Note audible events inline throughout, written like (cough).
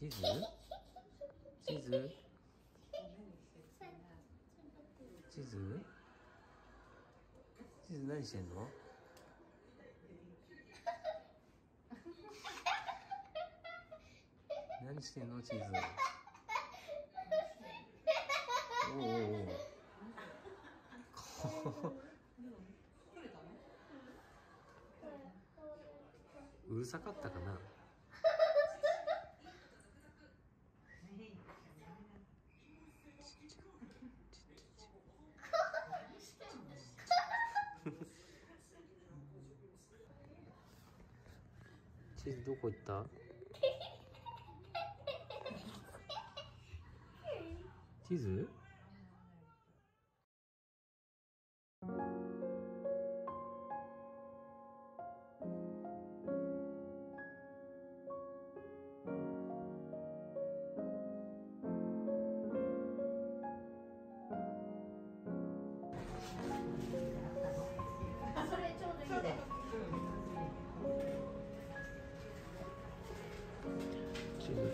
チーズ？チーズ？チーズ？チーズ何してんの？何してんの？チーズ。おおおお (laughs) うるさかったかな？チーズどこ行った？(laughs) チーズ？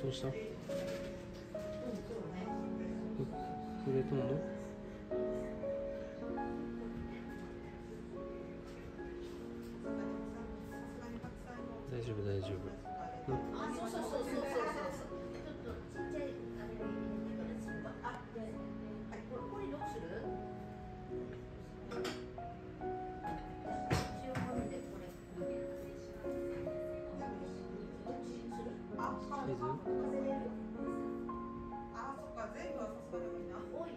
チーズどうした。触れとんの？大丈夫大丈夫。うんあ、チーズ風れる？あ、そっか、全部はさすがに多いな。多い。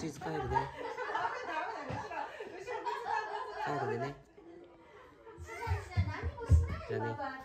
チーズ帰るね。ダメダメ後ろ後ろ帰るでね。じゃあね